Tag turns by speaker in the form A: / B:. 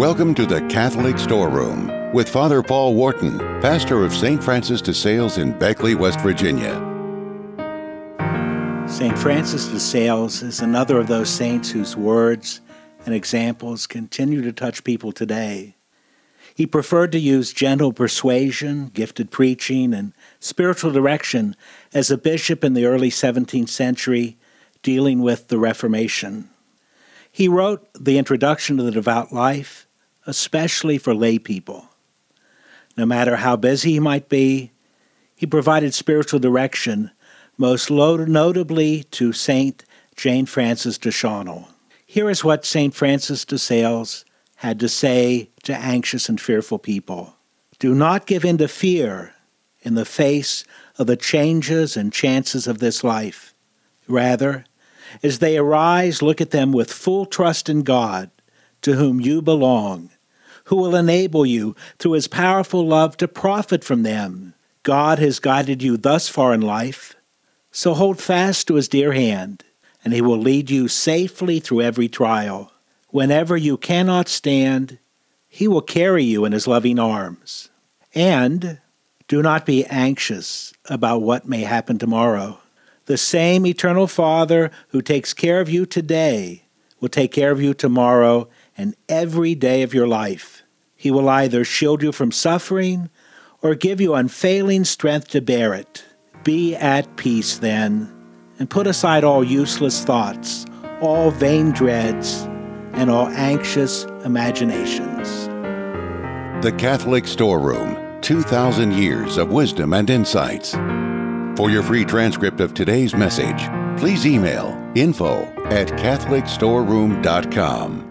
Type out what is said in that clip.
A: Welcome to the Catholic Storeroom with Father Paul Wharton, pastor of St. Francis de Sales in Beckley, West Virginia.
B: St. Francis de Sales is another of those saints whose words and examples continue to touch people today. He preferred to use gentle persuasion, gifted preaching, and spiritual direction as a bishop in the early 17th century dealing with the Reformation. He wrote the introduction to the devout life, especially for lay people. No matter how busy he might be, he provided spiritual direction, most notably to Saint Jane Frances de Chantal. Here is what St. Francis de Sales had to say to anxious and fearful people Do not give in to fear in the face of the changes and chances of this life. Rather, as they arise, look at them with full trust in God, to whom you belong, who will enable you, through his powerful love, to profit from them. God has guided you thus far in life, so hold fast to his dear hand, and he will lead you safely through every trial. Whenever you cannot stand, he will carry you in his loving arms. And do not be anxious about what may happen tomorrow. The same eternal Father who takes care of you today will take care of you tomorrow and every day of your life. He will either shield you from suffering or give you unfailing strength to bear it. Be at peace then, and put aside all useless thoughts, all vain dreads, and all anxious imaginations.
A: The Catholic Storeroom 2,000 Years of Wisdom and Insights. For your free transcript of today's message, please email info at CatholicStoreroom.com.